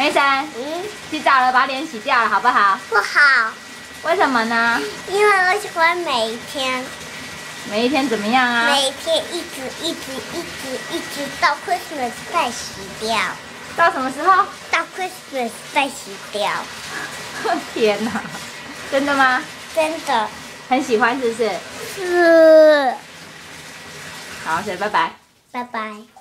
梅森，嗯，洗澡了，把脸洗掉了，好不好？不好。为什么呢？因为我喜欢每一天。每一天怎么样啊？每一天一直一直一直一直到 Christmas 再洗掉。到什么时候？到 Christmas 再洗掉。天哪，真的吗？真的。很喜欢是不是？是。好，谢谢，拜拜。拜拜。